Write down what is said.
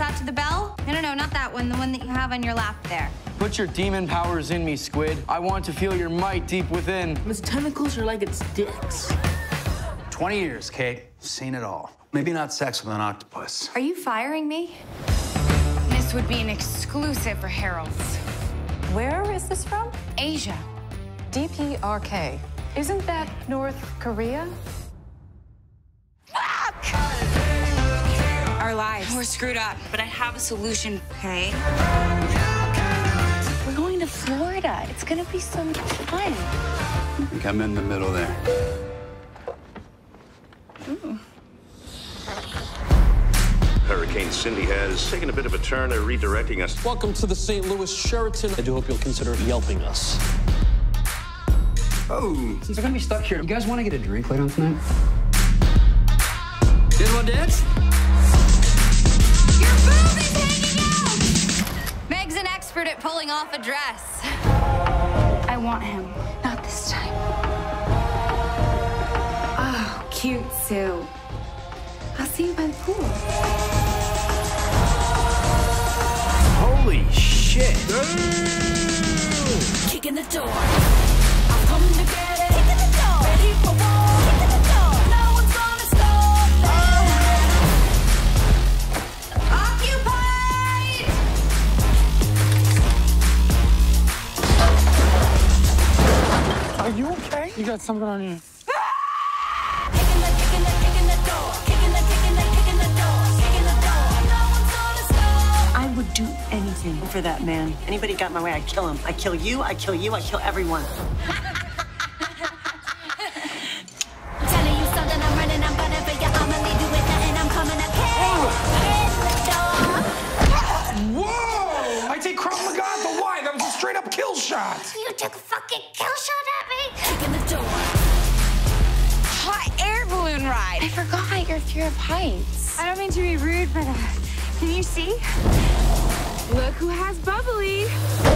Pass out to the bell? No, no, no, not that one. The one that you have on your lap there. Put your demon powers in me, Squid. I want to feel your might deep within. Its tentacles are like its dicks. 20 years, Kate. Seen it all. Maybe not sex with an octopus. Are you firing me? This would be an exclusive for Harold's. Where is this from? Asia. DPRK. Isn't that North Korea? Our lives. We're screwed up, but I have a solution, okay? We're going to Florida. It's gonna be so much fun. I think I'm in the middle there. Hurricane Cindy has taken a bit of a turn. They're redirecting us. Welcome to the St. Louis Sheraton. I do hope you'll consider yelping us. Oh, Since we're gonna be stuck here, you guys want to get a drink later on tonight? You guys want to dance? Expert at pulling off a dress. I want him. Not this time. Oh, cute suit. I'll see you by the pool. Holy shit! Kicking the door. The door. No one's gonna stop. I would do anything for that man. Anybody got my way, I kill him. I kill you, I kill you, I kill everyone. You I'm running, I'm gonna be your, I'ma leave you with nothing, I'm coming to kill. In. Whoa! I take Krav Maga at the Y. That was a straight up kill shot. You took a fucking kill shot ride. I forgot you're fear of heights. I don't mean to be rude, but uh, can you see? Look who has bubbly.